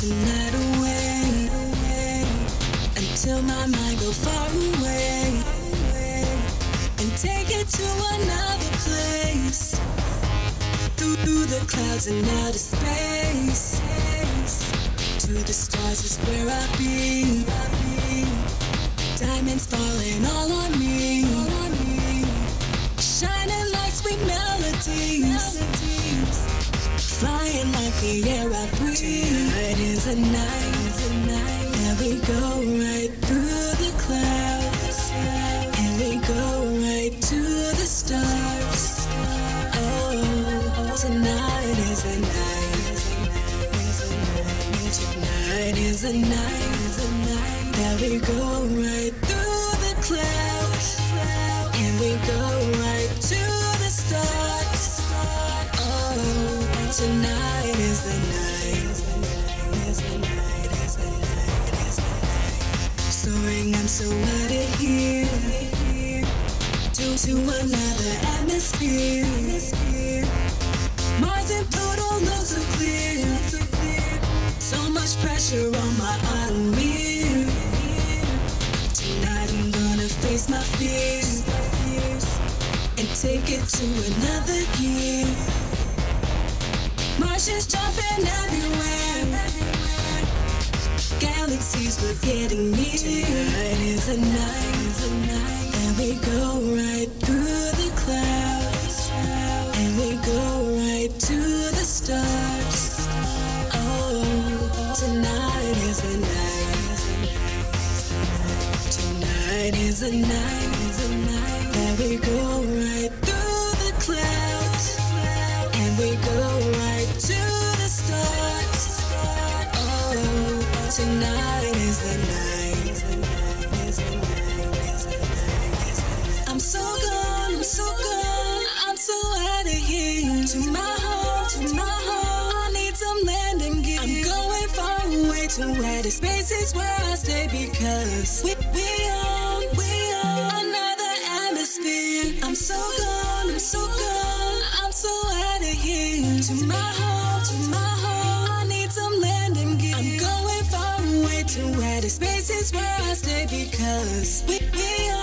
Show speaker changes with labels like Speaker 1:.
Speaker 1: the night away, until my mind go far away, and take it to another place, through the clouds and outer space. To the stars is where I be. Diamonds falling all on me, shining like sweet melodies. Flying like the air I. Tonight is a night, and we go right through the clouds, and we go right to the stars. Oh, tonight is a night, tonight is a night, that we go right through the clouds, and we go right to the stars. Oh, tonight Of here. To, to another atmosphere. Mars and Pluto look so clear. So much pressure on my artery. Tonight I'm gonna face my fears and take it to another gear. Martians jumping everywhere. Galaxies were getting near. Tonight is a night, and we go right through the clouds, and we go right to the stars. Oh, tonight is the night. Tonight is the night, that we go right through the clouds, and we go right to the stars. Oh, tonight to where the space is where I stay because we we on, we on another atmosphere. I'm so gone, I'm so gone, I'm so out of here. To my home, to my home, I need some landing gear. I'm going far away to where the space is where I stay because we we are.